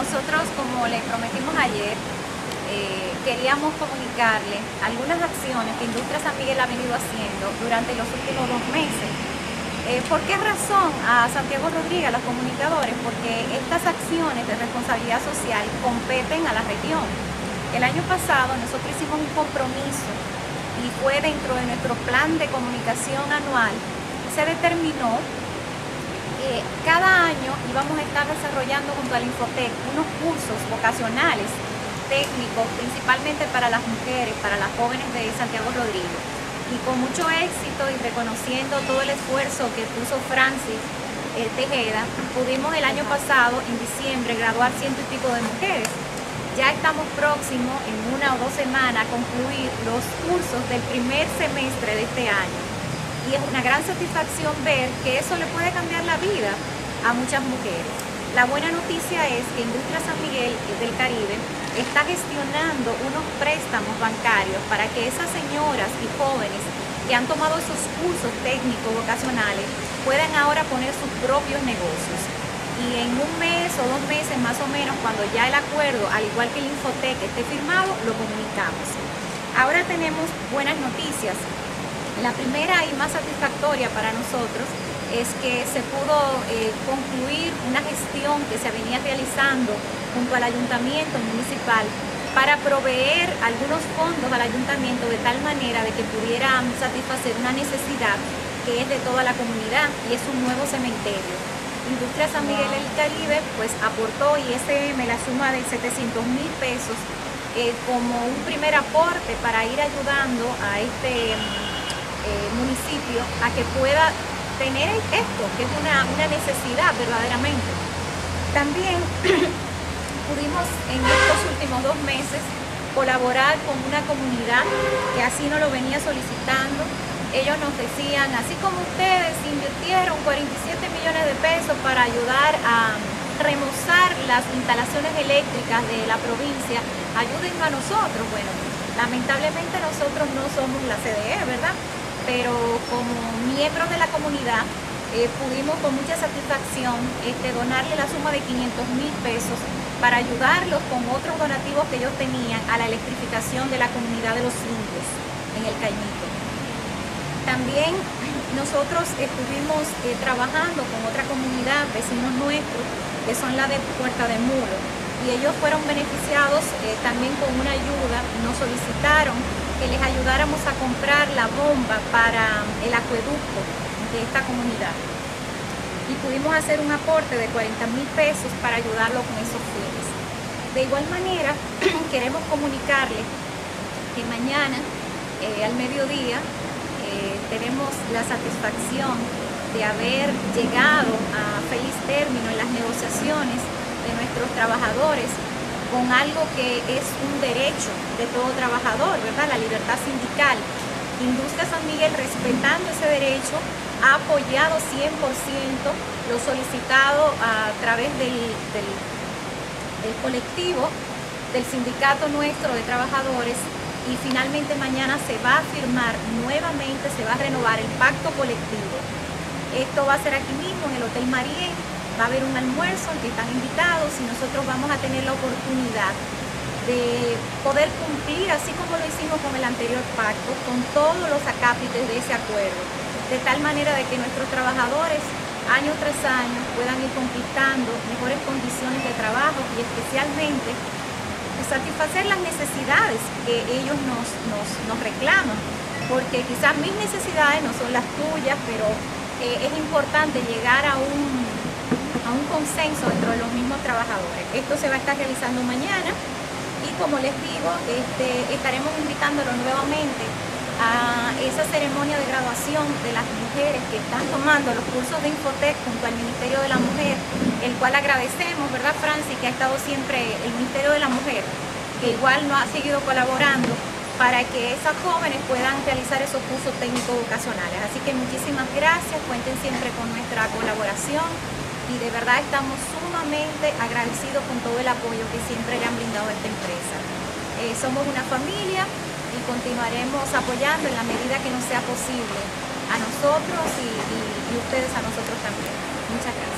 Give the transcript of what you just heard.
nosotros, como le prometimos ayer, eh, queríamos comunicarle algunas acciones que Industria San Miguel ha venido haciendo durante los últimos dos meses. Eh, ¿Por qué razón a Santiago Rodríguez, a los comunicadores? Porque estas acciones de responsabilidad social competen a la región. El año pasado nosotros hicimos un compromiso y fue dentro de nuestro plan de comunicación anual, se determinó que cada año íbamos a estar desarrollando junto al Infotec unos cursos vocacionales técnico, principalmente para las mujeres, para las jóvenes de Santiago Rodrigo. Y con mucho éxito y reconociendo todo el esfuerzo que puso Francis eh, Tejeda, pudimos el año pasado, en diciembre, graduar ciento y pico de mujeres. Ya estamos próximos, en una o dos semanas, a concluir los cursos del primer semestre de este año. Y es una gran satisfacción ver que eso le puede cambiar la vida a muchas mujeres. La buena noticia es que Industria San Miguel del Caribe está gestionando unos préstamos bancarios para que esas señoras y jóvenes que han tomado esos cursos técnicos vocacionales puedan ahora poner sus propios negocios. Y en un mes o dos meses más o menos, cuando ya el acuerdo, al igual que el Infotec, esté firmado, lo comunicamos. Ahora tenemos buenas noticias. La primera y más satisfactoria para nosotros es que se pudo eh, concluir una gestión que se venía realizando junto al ayuntamiento municipal para proveer algunos fondos al ayuntamiento de tal manera de que pudieran satisfacer una necesidad que es de toda la comunidad y es un nuevo cementerio. Industria San Miguel del Caribe pues aportó ISM la suma de 700 mil pesos eh, como un primer aporte para ir ayudando a este eh, municipio a que pueda tener esto, que es una, una necesidad verdaderamente. También pudimos en estos últimos dos meses colaborar con una comunidad que así nos lo venía solicitando. Ellos nos decían, así como ustedes invirtieron 47 millones de pesos para ayudar a remozar las instalaciones eléctricas de la provincia, ayúdennos a nosotros. Bueno, lamentablemente nosotros no somos la CDE, ¿verdad? Pero como miembros de la comunidad eh, pudimos con mucha satisfacción este, donarle la suma de 500 mil pesos para ayudarlos con otros donativos que ellos tenían a la electrificación de la comunidad de los indios en el Caimito. También nosotros estuvimos eh, trabajando con otra comunidad, vecinos nuestros, que son la de Puerta de Muro, y ellos fueron beneficiados eh, también con una ayuda, nos solicitaron que les ayudáramos a comprar la bomba para el acueducto de esta comunidad. Y pudimos hacer un aporte de 40 mil pesos para ayudarlo con esos fines. De igual manera, queremos comunicarles que mañana, eh, al mediodía, eh, tenemos la satisfacción de haber llegado a feliz término en las negociaciones de nuestros trabajadores con algo que es un derecho de todo trabajador, ¿verdad? La libertad sindical. Industria San Miguel, respetando ese derecho, ha apoyado 100% lo solicitado a través del, colectivo, del sindicato nuestro de trabajadores y finalmente mañana se va a firmar nuevamente, se va a renovar el pacto colectivo. Esto va a ser aquí mismo en el Hotel Marien va a haber un almuerzo al que están invitados y nosotros vamos a tener la oportunidad de poder cumplir, así como lo hicimos con el anterior pacto, con todos los acápites de ese acuerdo, de tal manera de que nuestros trabajadores año tras año puedan ir conquistando mejores condiciones de trabajo y especialmente satisfacer las necesidades que ellos nos, nos, reclaman, porque quizás mis necesidades no son las tuyas, pero eh, es importante llegar a un a un consenso dentro de los mismos trabajadores. Esto se va a estar realizando mañana y como les digo, este, estaremos invitándolo nuevamente a esa ceremonia de graduación de las mujeres que están tomando los cursos de Infotec junto al Ministerio de la Mujer, el cual agradecemos, ¿verdad, Francis, que ha estado siempre el Ministerio de la Mujer, que igual nos ha seguido colaborando para que esas jóvenes puedan realizar esos cursos técnicos vocacionales. Así que muchísimas gracias, cuenten siempre con nuestra colaboración y de verdad estamos sumamente agradecidos con todo el apoyo que siempre le han brindado a esta empresa. Eh, somos una familia y continuaremos apoyando en la medida que nos sea posible a nosotros y, y ustedes a nosotros también. Muchas gracias.